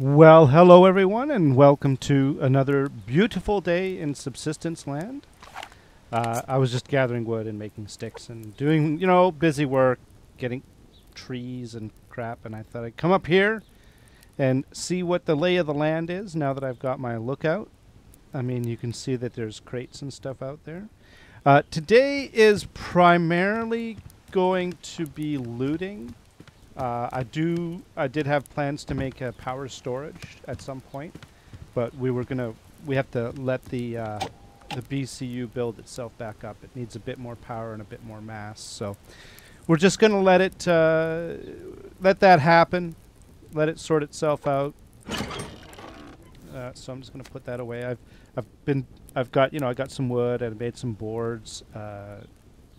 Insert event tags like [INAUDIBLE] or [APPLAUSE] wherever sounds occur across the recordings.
Well, hello everyone, and welcome to another beautiful day in Subsistence Land. Uh, I was just gathering wood and making sticks and doing, you know, busy work, getting trees and crap, and I thought I'd come up here and see what the lay of the land is now that I've got my lookout. I mean, you can see that there's crates and stuff out there. Uh, today is primarily going to be looting. Uh, I do. I did have plans to make a power storage at some point, but we were gonna. We have to let the uh, the BCU build itself back up. It needs a bit more power and a bit more mass. So we're just gonna let it uh, let that happen. Let it sort itself out. Uh, so I'm just gonna put that away. I've I've been I've got you know I got some wood and made some boards. Uh,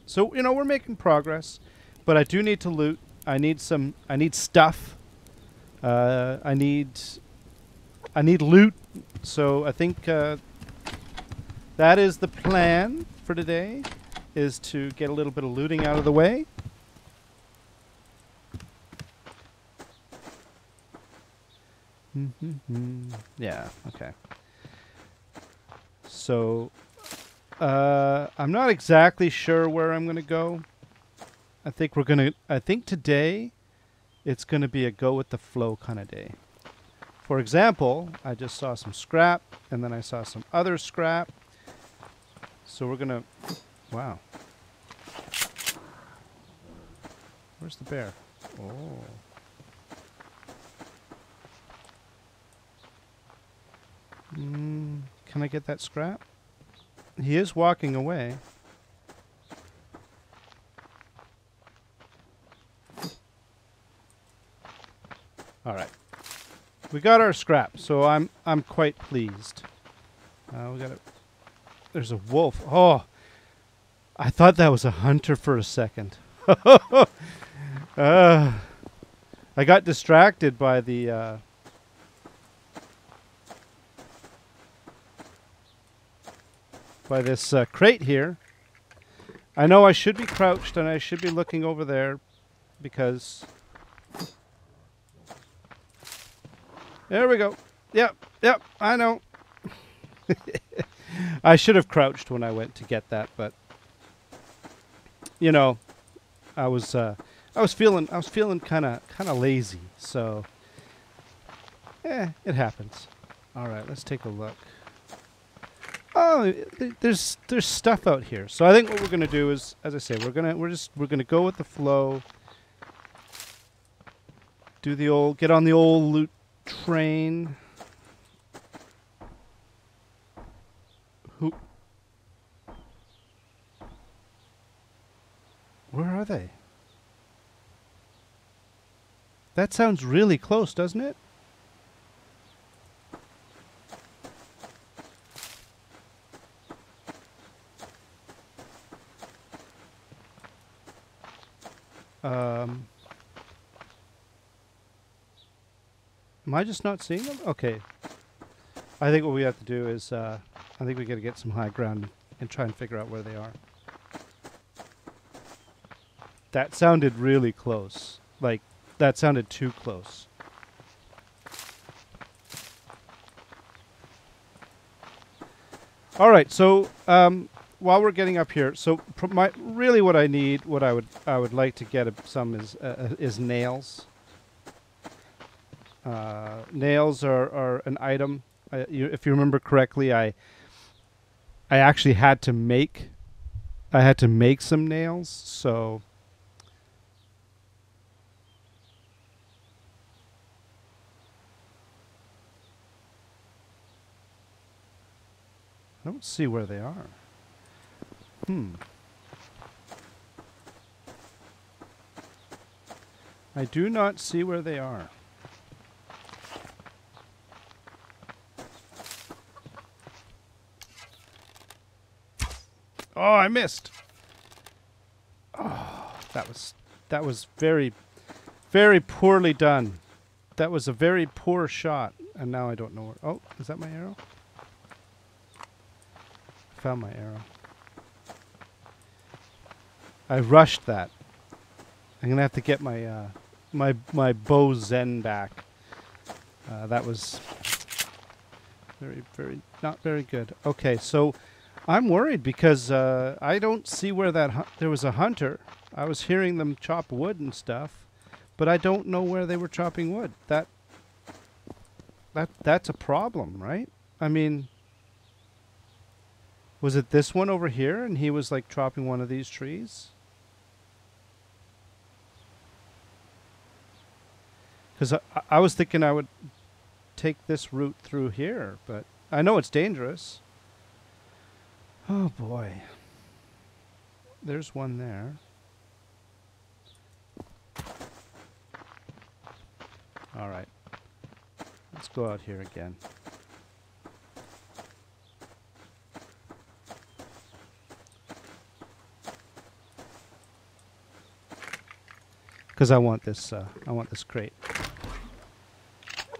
so you know we're making progress, but I do need to loot. I need some. I need stuff. Uh, I need. I need loot. So I think uh, that is the plan for today, is to get a little bit of looting out of the way. yeah. Okay. So uh, I'm not exactly sure where I'm going to go. I think we're gonna. I think today, it's gonna be a go with the flow kind of day. For example, I just saw some scrap, and then I saw some other scrap. So we're gonna. Wow. Where's the bear? Oh. Mm, can I get that scrap? He is walking away. All right. We got our scrap, so I'm I'm quite pleased. Uh, we got a. There's a wolf. Oh, I thought that was a hunter for a second. [LAUGHS] uh, I got distracted by the. Uh, by this uh, crate here. I know I should be crouched and I should be looking over there because There we go. Yep, yep, I know. [LAUGHS] I should have crouched when I went to get that, but you know, I was uh, I was feeling I was feeling kind of kind of lazy, so eh, it happens. All right, let's take a look. Oh, th there's there's stuff out here. So I think what we're gonna do is, as I say, we're gonna we're just we're gonna go with the flow. Do the old get on the old loot train. Who? Where are they? That sounds really close, doesn't it? Um... Am I just not seeing them? Okay. I think what we have to do is, uh, I think we got to get some high ground and try and figure out where they are. That sounded really close. Like, that sounded too close. All right, so um, while we're getting up here, so my, really what I need, what I would I would like to get some is uh, uh is nails. Uh, nails are, are an item. Uh, you, if you remember correctly, I I actually had to make I had to make some nails, so I don't see where they are. Hmm. I do not see where they are. Oh, I missed. Oh, that was that was very very poorly done. That was a very poor shot, and now I don't know where. Oh, is that my arrow? I found my arrow. I rushed that. I'm gonna have to get my uh, my my bow zen back. Uh, that was very, very, not very good. Okay, so I'm worried because uh, I don't see where that there was a hunter. I was hearing them chop wood and stuff, but I don't know where they were chopping wood. That that that's a problem, right? I mean, was it this one over here, and he was like chopping one of these trees? Because I, I was thinking I would take this route through here, but I know it's dangerous. Oh boy. There's one there. All right. Let's go out here again. Because I want this, uh, I want this crate,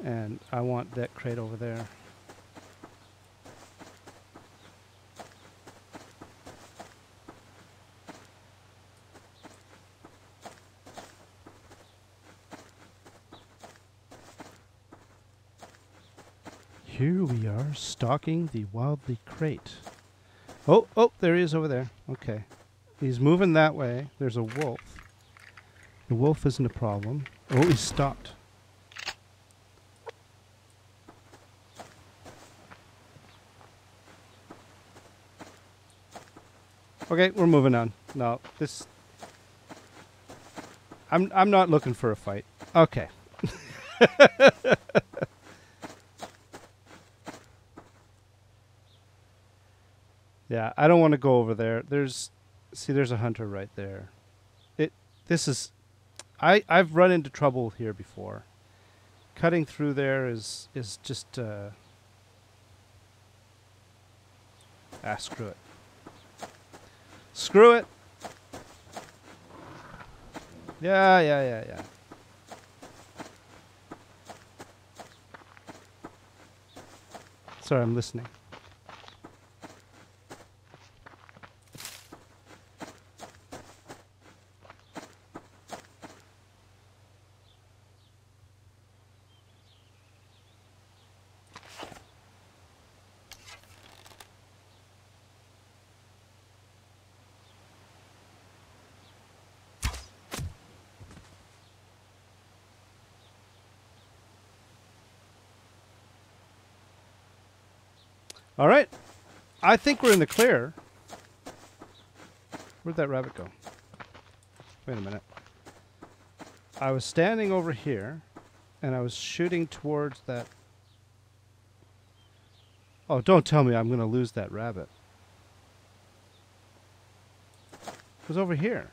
and I want that crate over there. Here we are, stalking the wildly crate. Oh, oh, there he is over there. Okay. He's moving that way. There's a wolf. The wolf isn't a problem. Oh, he's stopped. Okay, we're moving on. No, this I'm I'm not looking for a fight. Okay. [LAUGHS] Yeah, I don't want to go over there. There's see there's a hunter right there. It this is I I've run into trouble here before. Cutting through there is is just uh Ah, screw it. Screw it. Yeah, yeah, yeah, yeah. Sorry, I'm listening. All right. I think we're in the clear. Where'd that rabbit go? Wait a minute. I was standing over here and I was shooting towards that. Oh, don't tell me I'm going to lose that rabbit. It was over here.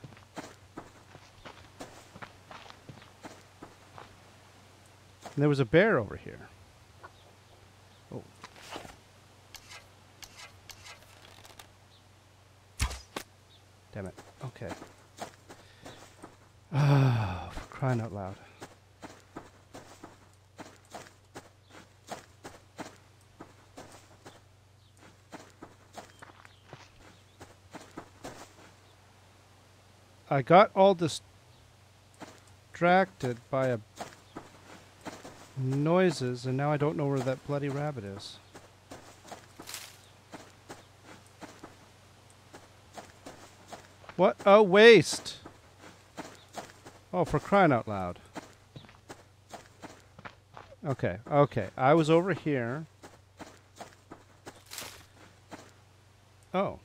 And there was a bear over here. Oh. Damn it. Okay. Ah, for crying out loud. I got all distracted by a noises, and now I don't know where that bloody rabbit is. What a waste! Oh, for crying out loud. Okay, okay. I was over here. Oh.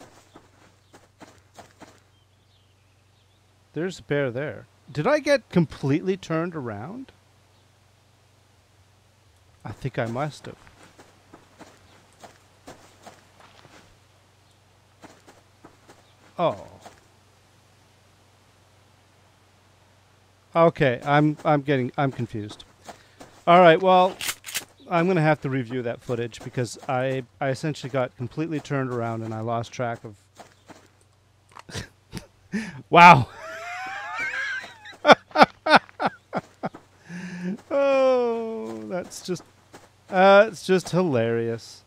There's a bear there. Did I get completely turned around? I think I must have. Oh. Okay, I'm I'm getting I'm confused. All right, well, I'm going to have to review that footage because I I essentially got completely turned around and I lost track of [LAUGHS] Wow. [LAUGHS] oh, that's just uh it's just hilarious.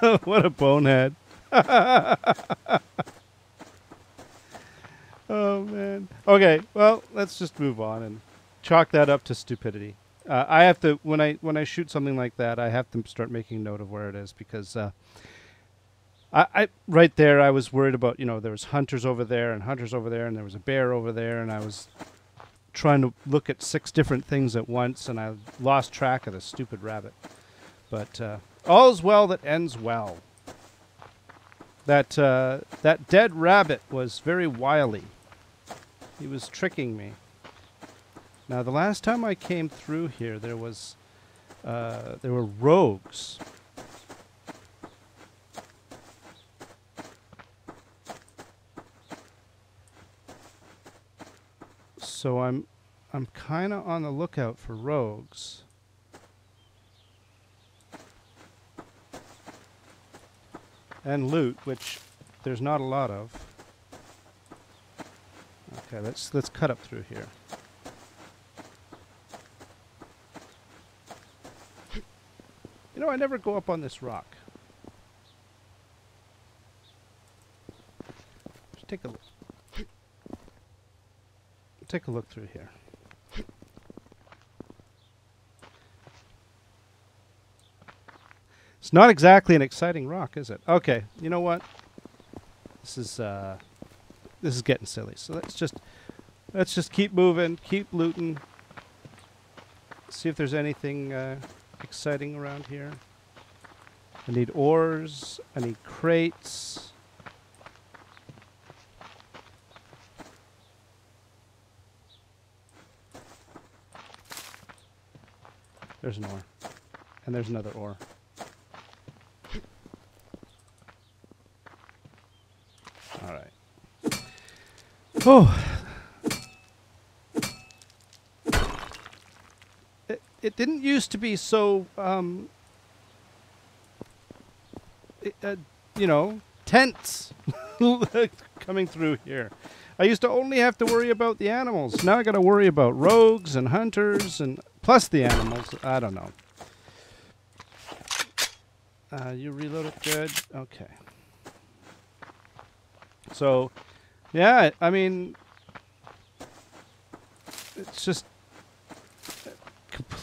[LAUGHS] what a bonehead. Oh man. Okay, well, let's just move on and chalk that up to stupidity. Uh, I have to when I when I shoot something like that, I have to start making note of where it is because uh, I, I right there I was worried about you know there was hunters over there and hunters over there and there was a bear over there and I was trying to look at six different things at once and I lost track of the stupid rabbit. But uh, all's well that ends well. That uh, that dead rabbit was very wily. He was tricking me. Now, the last time I came through here, there was uh, there were rogues. So I'm I'm kind of on the lookout for rogues. And loot, which there's not a lot of. Okay, let's let's cut up through here. You know, I never go up on this rock. Just take a look. Take a look through here. It's not exactly an exciting rock, is it? Okay, you know what? This is uh, this is getting silly. So let's just let's just keep moving, keep looting. See if there's anything uh, exciting around here. I need ores. I need crates. There's an ore. And there's another ore. Alright. Oh. It, it didn't used to be so, um, uh, you know, tense [LAUGHS] coming through here. I used to only have to worry about the animals. Now I got to worry about rogues and hunters and plus the animals. I don't know. Uh, you reload it good. Okay. So, yeah, I mean, it's just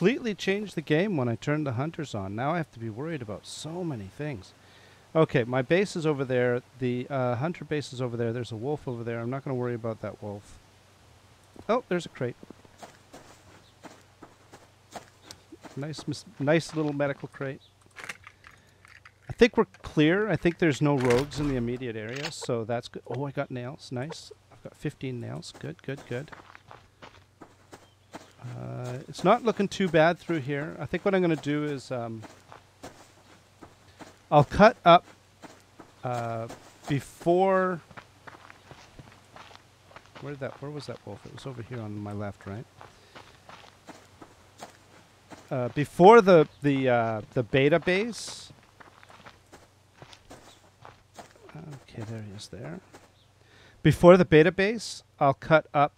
completely changed the game when I turned the hunters on. Now I have to be worried about so many things. Okay, my base is over there. The uh, hunter base is over there. There's a wolf over there. I'm not going to worry about that wolf. Oh, there's a crate. Nice, nice little medical crate. I think we're clear. I think there's no rogues in the immediate area, so that's good. Oh, I got nails. Nice. I've got 15 nails. Good, good, good. Uh, it's not looking too bad through here. I think what I'm going to do is um, I'll cut up uh, before. Where that? Where was that wolf? It was over here on my left, right? Uh, before the the uh, the beta base. Okay, there he is. There. Before the beta base, I'll cut up.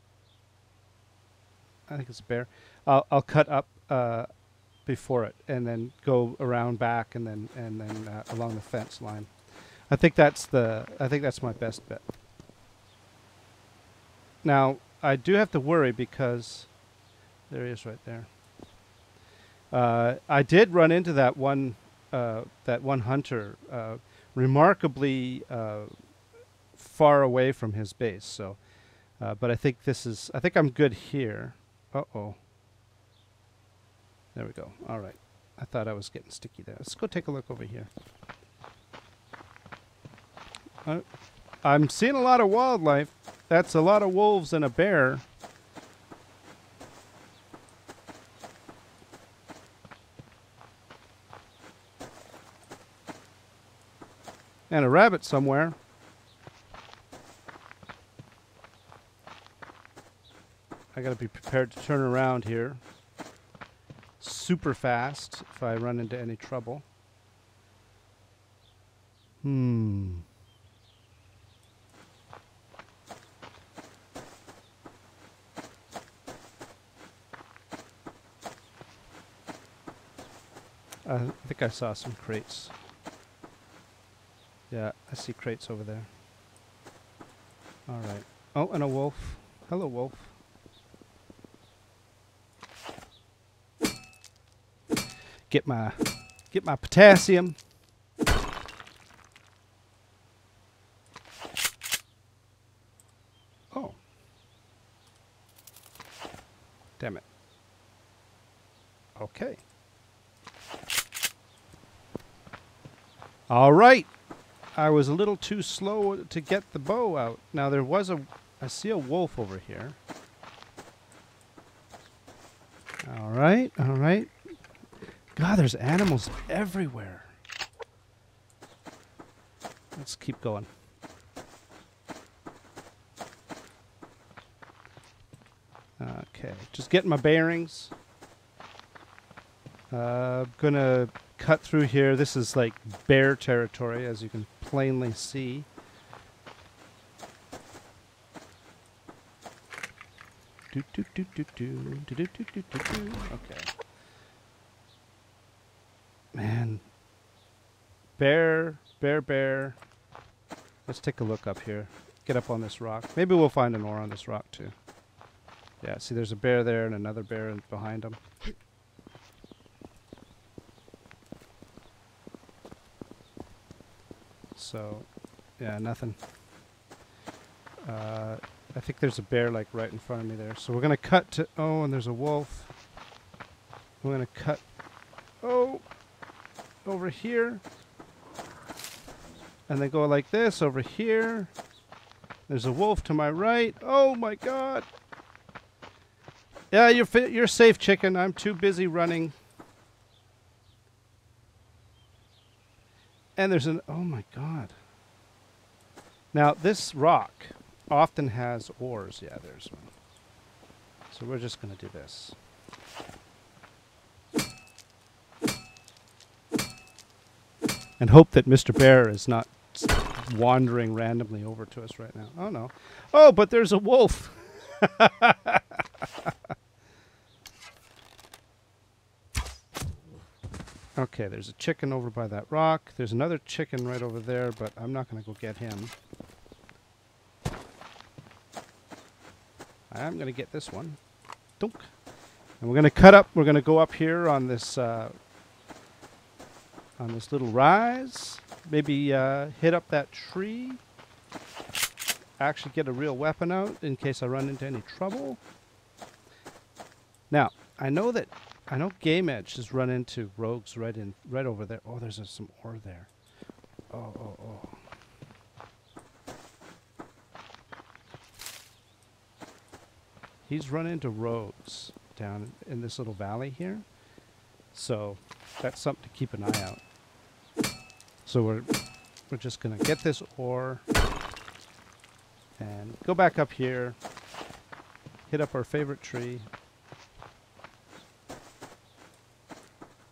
I think it's a bear. I'll I'll cut up uh, before it, and then go around back, and then and then uh, along the fence line. I think that's the. I think that's my best bet. Now I do have to worry because there he is right there. Uh, I did run into that one uh, that one hunter uh, remarkably uh, far away from his base. So, but I think this is. I think I'm good here. Uh oh. There we go. All right. I thought I was getting sticky there. Let's go take a look over here. Uh, I'm seeing a lot of wildlife. That's a lot of wolves and a bear. And a rabbit somewhere. I gotta be prepared to turn around here super fast if I run into any trouble. Hmm. I think I saw some crates. Yeah, I see crates over there. All right. Oh, and a wolf. Hello, wolf. Get my get my potassium. Oh. Damn it. Okay. All right. I was a little too slow to get the bow out. Now there was a I see a wolf over here. All right, all right. God, there's animals everywhere. Let's keep going. Okay, just getting my bearings. Uh, gonna cut through here. This is like bear territory, as you can plainly see. Okay. Man. Bear, bear, bear. Let's take a look up here. Get up on this rock. Maybe we'll find an ore on this rock too. Yeah, see there's a bear there and another bear behind him. So, yeah, nothing. Uh, I think there's a bear like right in front of me there. So we're gonna cut to oh, and there's a wolf. We're gonna cut oh over here, and then go like this over here. There's a wolf to my right. Oh my God! Yeah, you're you're safe, chicken. I'm too busy running. And there's an oh my God. Now this rock often has ores. Yeah, there's one. So we're just going to do this. And hope that Mr. Bear is not wandering randomly over to us right now. Oh, no. Oh, but there's a wolf. [LAUGHS] okay, there's a chicken over by that rock. There's another chicken right over there, but I'm not going to go get him. I'm going to get this one. Dunk. And we're going to cut up. We're going to go up here on this uh, on this little rise. Maybe uh, hit up that tree. Actually get a real weapon out in case I run into any trouble. Now, I know that I know GameEdged has run into rogues right in right over there. Oh, there's uh, some ore there. Oh, oh, oh. he's run into rogues down in this little valley here. So that's something to keep an eye out. So we're we're just gonna get this ore and go back up here, hit up our favorite tree.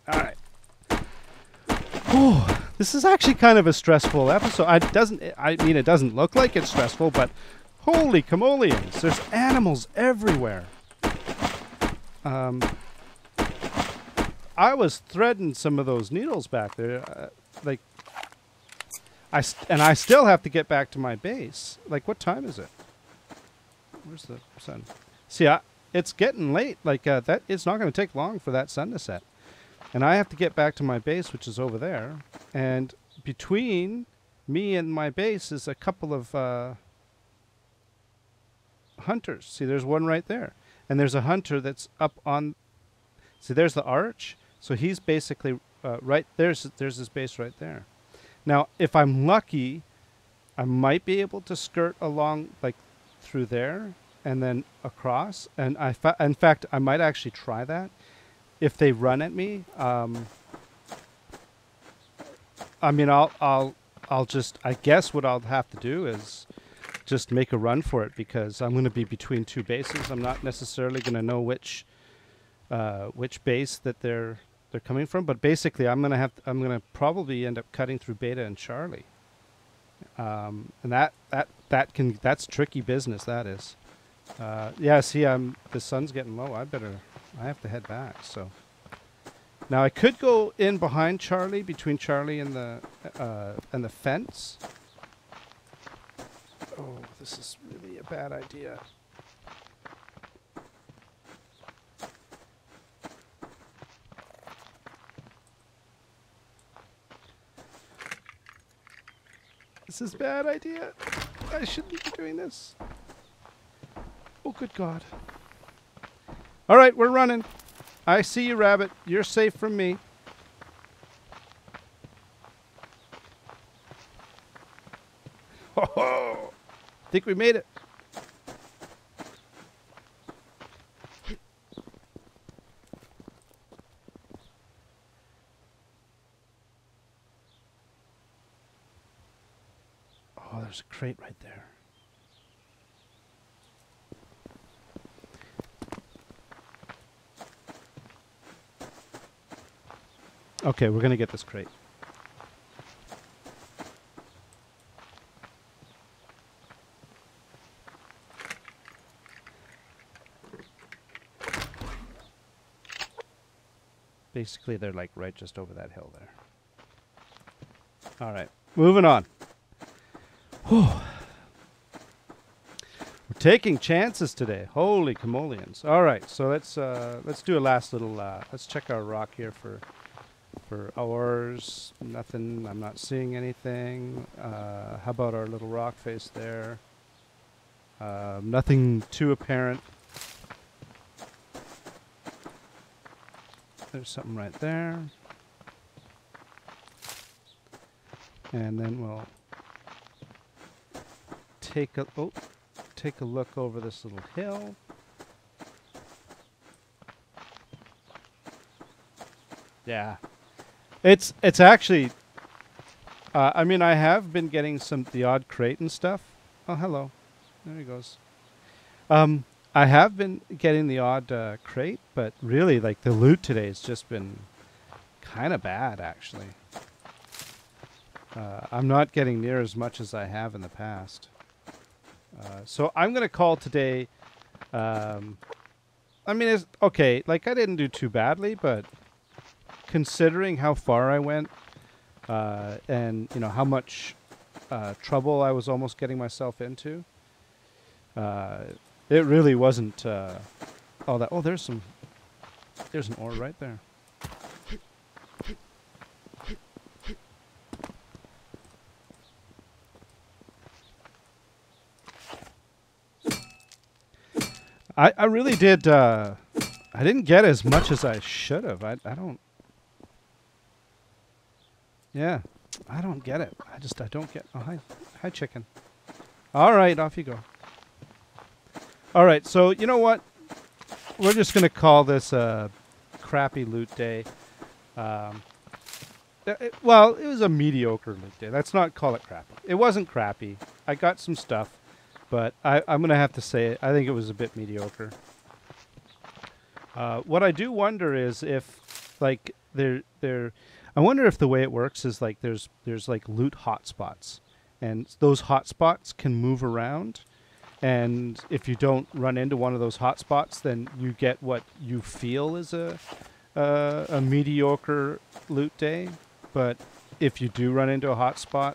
Alright. Oh, this is actually kind of a stressful episode. I doesn't I mean it doesn't look like it's stressful, but Holy camolians! There's animals everywhere. Um, I was threading some of those needles back there, uh, like, I and I still have to get back to my base. Like, what time is it? Where's the sun? See, I, it's getting late. Like uh, that, it's not going to take long for that sun to set, and I have to get back to my base, which is over there. And between me and my base is a couple of. Uh, hunters. See, there's one right there. And there's a hunter that's up on. See, there's the arch. So he's basically uh, right there's there's his base right there. Now, if I'm lucky, I might be able to skirt along like through there and then across. And I, fa- in fact, I might actually try that. If they run at me, um, I mean, I'll I'll I'll just I guess what I'll have to do is just make a run for it because I'm going to be between two bases. I'm not necessarily going to know which uh, which base that they're they're coming from, but basically I'm to have I'm going to probably end up cutting through Beta and Charlie. Um, and that that that can that's tricky business. That is. Uh, yeah. See, I'm the sun's getting low. I better I have to head back. So. Now I could go in behind Charlie, between Charlie and the uh, and the fence, Oh, this is really a bad idea. This is a bad idea. I shouldn't be doing this. Oh, good God. All right, we're running. I see you, rabbit. You're safe from me. [LAUGHS] Oh, think we made it. Oh, there's a crate right there. Okay, we're gonna get this crate. Basically, they're like right just over that hill there. All right, moving on. Whew. We're taking chances today. Holy camolians! All right, so let's uh, let's do a last little. Uh, let's check our rock here for for ores. Nothing. I'm not seeing anything. Uh, how about our little rock face there? Uh, nothing too apparent. There's something right there. And then we'll take a oh, take a look over this little hill. Yeah, it's it's actually. Uh, I mean, I have been getting some the odd crate and stuff. Oh, hello. There he goes. Um, I have been getting the odd uh, crate, but really, like the loot today has just been kind of bad, actually. Uh, I'm not getting near as much as I have in the past. Uh, so I'm going to call today. Um, I mean, it's okay. Like I didn't do too badly, but considering how far I went, uh, and you know how much uh, trouble I was almost getting myself into, uh, it really wasn't uh, all that. Oh, there's some. There's an ore right there. I, I really did. Uh, I didn't get as much as I should have. I, I don't. Yeah, I don't get it. I just I don't get. Oh hi, hi chicken. All right, off you go. All right, so you know what? We're just gonna call this a crappy loot day. Um, uh, it- well, it was a mediocre loot day. Let's not call it crappy. It wasn't crappy. I got some stuff, but I, I'm gonna have to say it. I think it was a bit mediocre. Uh, what I do wonder is if, like, there, there, I wonder if the way it works is like there's there's like loot hotspots, and those hotspots can move around, and if you don't run into one of those hotspots, then you get what you feel is a uh, a mediocre loot day. But if you do run into a hotspot,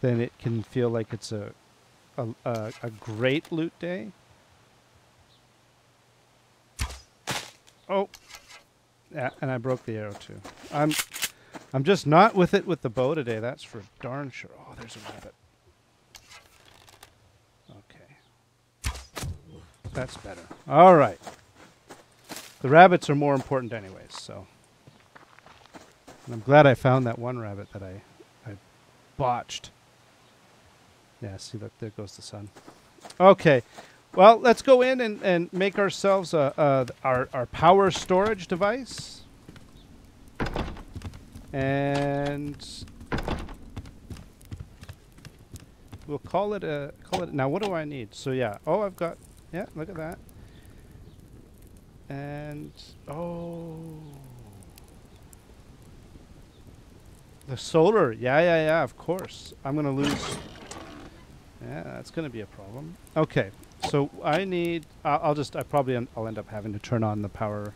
then it can feel like it's a a, a, a great loot day. Oh, yeah, and I broke the arrow too. I'm, I'm just not with it with the bow today. That's for darn sure. Oh, there's a rabbit. Okay, that's better. All right. The rabbits are more important, anyways. So, and I'm glad I found that one rabbit that I, I botched. Yeah, see, look, there goes the sun. Okay. Well, let's go in and, and make ourselves a, a, our, our power storage device. And we'll call it a call it now what do I need? So yeah, oh I've got yeah, look at that. And oh the solar, yeah, yeah, yeah, of course. I'm gonna lose yeah, that's going to be a problem. Okay, so I need. I'll, I'll just. I probably. I'll end up having to turn on the power,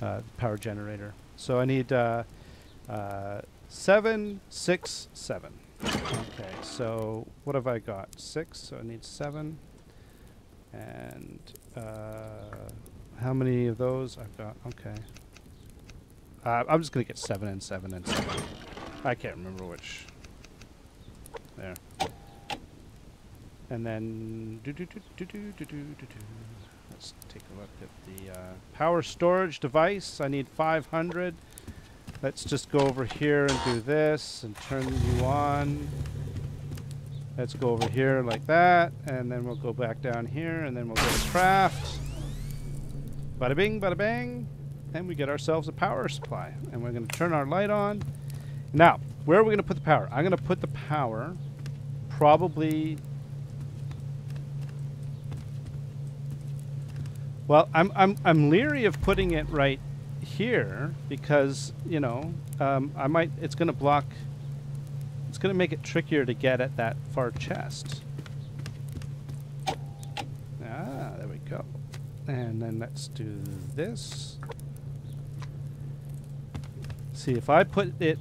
uh, power generator. So I need uh, uh, seven, six, seven. Okay, so what have I got? Six. So I need seven. And uh, how many of those I've got? Okay. Uh, I'm just gonna get seven and seven and seven. I can't remember which. There. And then do, do, do, let's take a look at the uh, power storage device. I need 500. Let's just go over here and do this and turn you on. Let's go over here like that, and then we'll go back down here, and then we'll go to craft. Bada bing, bada bang. And we get ourselves a power supply. And we're going to turn our light on. Now, where are we going to put the power? I'm going to put the power probably Well, I'm I'm I'm leery of putting it right here because you know um, I might it's going to block. It's going to make it trickier to get at that far chest. Ah, there we go. And then let's do this. See if I put it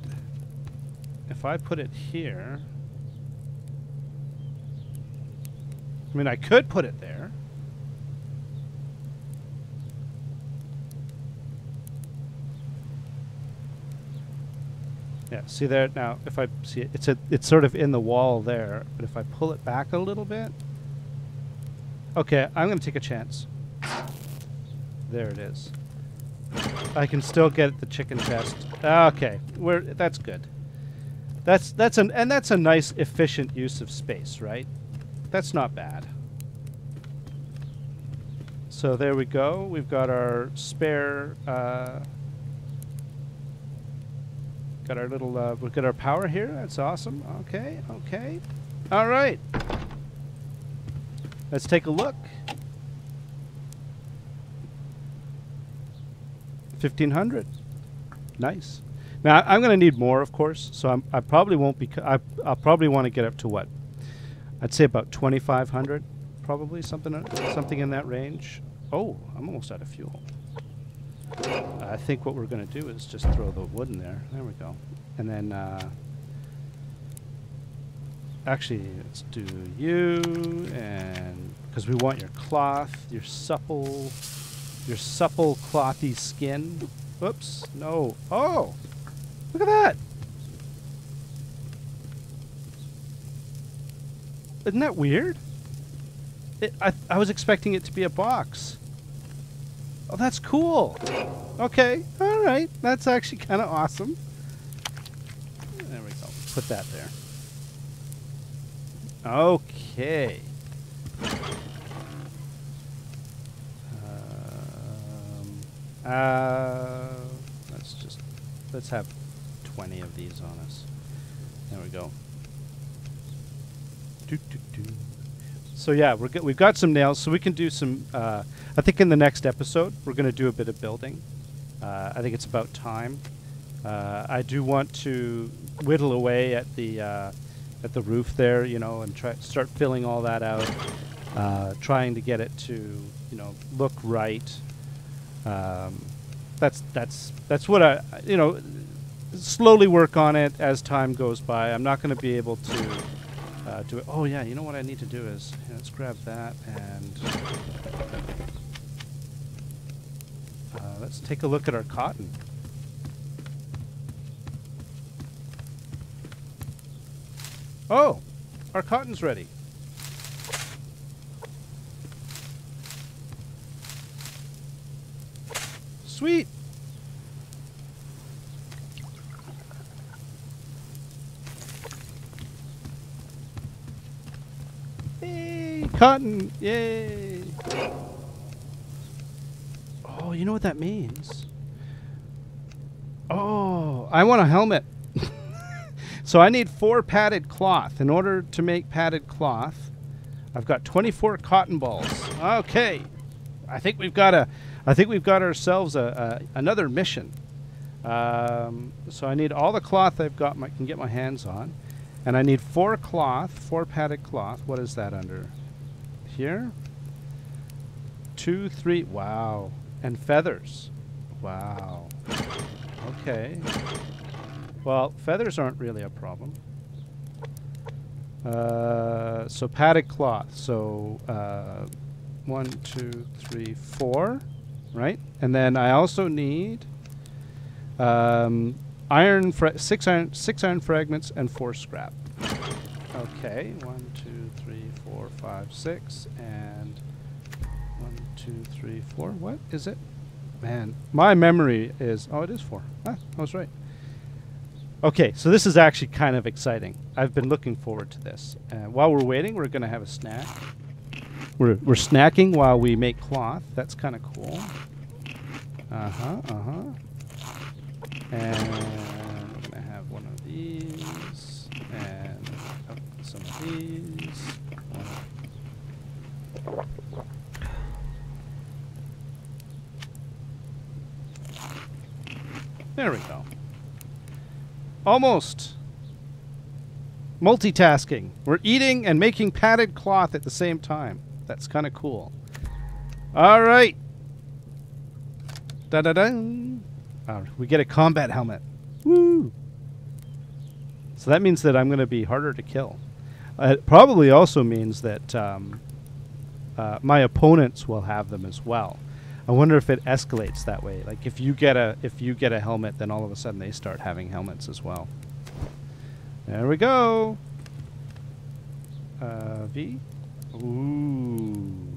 if I put it here. I mean, I could put it there. Yeah, see there now. If I see it, it's a it's sort of in the wall there. But if I pull it back a little bit, okay, I'm gonna take a chance. There it is. I can still get the chicken chest. Okay, we're that's good. That's that's an and that's a nice efficient use of space, right? That's not bad. So there we go. We've got our spare. Uh, Got our little, uh, we've got our power here. That's awesome. Okay, okay. All right. Let's take a look. 1500. Nice. Now, I'm going to need more, of course, so I'm, i probably won't be, I, I'll probably want to get up to what? I'd say about 2500, probably, something, something in that range. Oh, I'm almost out of fuel. I think what we're going to do is just throw the wood in there. There we go. And then, uh, actually, let's do you, and because we want your cloth, your supple, your supple clothy skin. Oops, no. Oh, look at that. Isn't that weird? It, I, I was expecting it to be a box. Oh, that's cool. Okay, all right. That's actually kind of awesome. There we go. Put that there. Okay. Um, uh, let's just let's have 20 of these on us. There we go. Do, do, do. So yeah, we're we've got some nails, so we can do some. Uh, I think in the next episode we're going to do a bit of building. Uh, I think it's about time. Uh, I do want to whittle away at the uh, at the roof there, you know, and try start filling all that out, uh, trying to get it to you know look right. Um, that's that's that's what I you know slowly work on it as time goes by. I'm not going to be able to uh, do it. Oh yeah, you know what I need to do is let's grab that and uh, let's take a look at our cotton. Oh, our cotton's ready. Sweet. Cotton. Yay. Oh, you know what that means? Oh, I want a helmet. [LAUGHS] so I need four padded cloth. In order to make padded cloth, I've got 24 cotton balls. Okay. I think we've got a I think we've got ourselves a, a another mission. Um, so I need all the cloth I've got my, can get my hands on. And I need four cloth, four padded cloth. What is that under? Here? Two, three. Wow. And feathers. Wow. Okay. Well, feathers aren't really a problem. Uh, so padded cloth. So uh, one, two, three, four, right? And then I also need um, iron, six iron, six iron fragments, and four scrap. Okay, one, two, four, five, six, and one, two, three, four. What is it? Man, my memory is. Oh, it is four. Ah, I was right. Okay, so this is actually kind of exciting. I've been looking forward to this. Uh, while we're waiting, we're going to have a snack. We're, we're snacking while we make cloth. That's kind of cool. Uh huh, uh huh. And we're going to have one of these. And some of these. There we go. Almost. Multitasking. We're eating and making padded cloth at the same time. That's kind of cool. All right. Da da da. We get a combat helmet. Woo! So that means that I'm going to be harder to kill. Uh, it probably also means that um, uh, my opponents will have them as well. I wonder if it escalates that way. Like if you get a if you get a helmet, then all of a sudden they start having helmets as well. There we go. Uh, v. Ooh.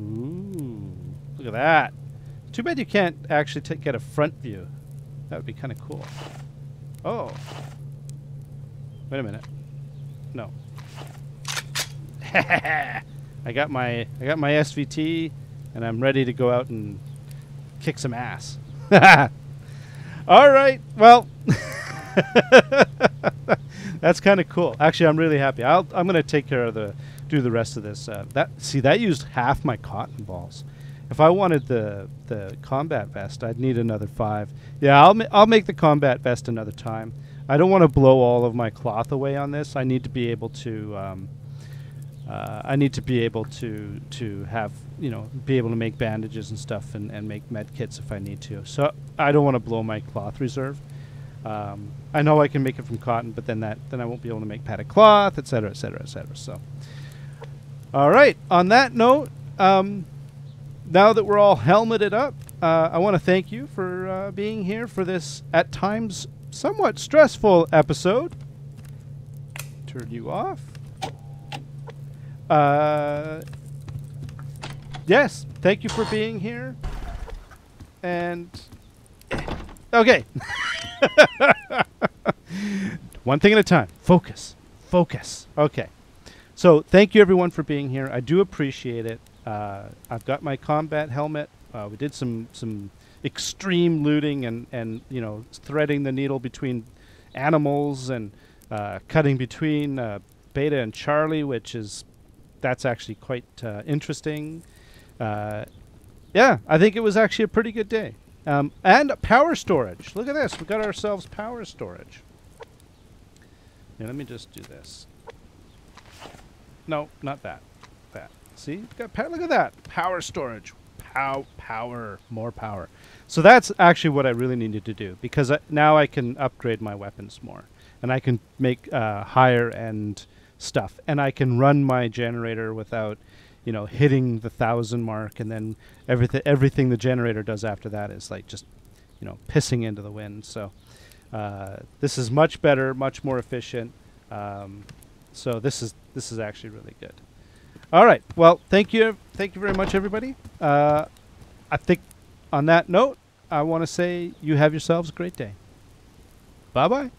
Ooh. Look at that. Too bad you can't actually get a front view. That would be kind of cool. Oh. Wait a minute. No. [LAUGHS] I got my I got my SVT and I'm ready to go out and kick some ass. [LAUGHS] All right. Well, [LAUGHS] that's kind of cool. Actually, I'm really happy. I'll, I'm going to take care of the do the rest of this. Uh, that see that used half my cotton balls. If I wanted the the combat vest, I'd need another five. Yeah, I'll ma- I'll make the combat vest another time. I don't want to blow all of my cloth away on this. I need to be able to. Um, uh, I need to be able to to have you know be able to make bandages and stuff and, and make med kits if I need to. So I don't want to blow my cloth reserve. Um, I know I can make it from cotton, but then that then I won't be able to make padded cloth, etc., etc., etc. So, all right. On that note, um, now that we're all helmeted up, uh, I want to thank you for uh, being here for this at times somewhat stressful episode. Turn you off. Uh, yes, thank you for being here. And okay, [LAUGHS] one thing at a time. Focus, focus. Okay. So thank you everyone for being here. I do appreciate it. Uh, I've got my combat helmet. Uh, we did some some extreme looting and and you know threading the needle between animals and uh, cutting between uh, Beta and Charlie, which is that's actually quite uh, interesting. Uh, yeah, I think it was actually a pretty good day. Um, and power storage. Look at this. We got ourselves power storage. Yeah, let me just do this. No, not that. That. See? Got look at that. Power storage. Pow power. More power. So that's actually what I really needed to do because I, now I can upgrade my weapons more and I can make uh, higher end stuff, and I can run my generator without, you know, hitting the thousand mark, and then everything everything the generator does after that is like just, you know, pissing into the wind. So uh, this is much better, much more efficient. Um, so this is this is actually really good. All right. Well, thank you, thank you very much, everybody. Uh, I think on that note, I want to say you have yourselves a great day. Bye bye.